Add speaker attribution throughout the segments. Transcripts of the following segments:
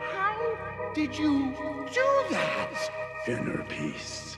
Speaker 1: How did you do that?
Speaker 2: Inner peace.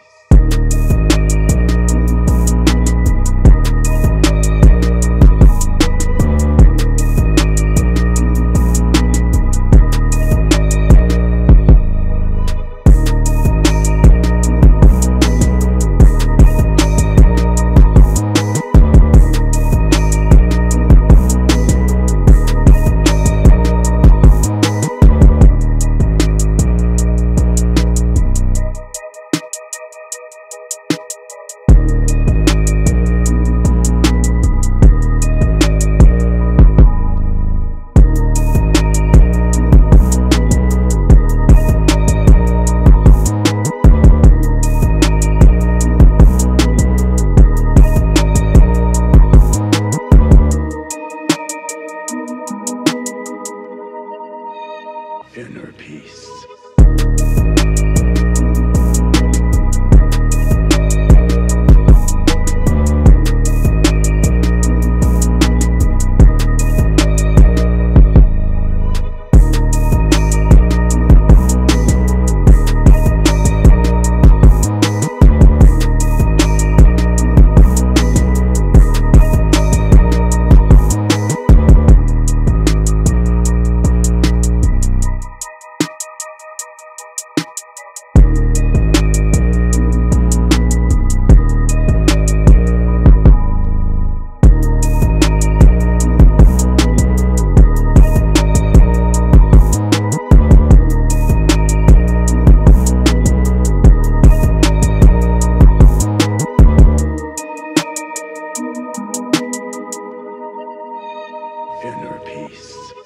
Speaker 2: inner peace. inner peace.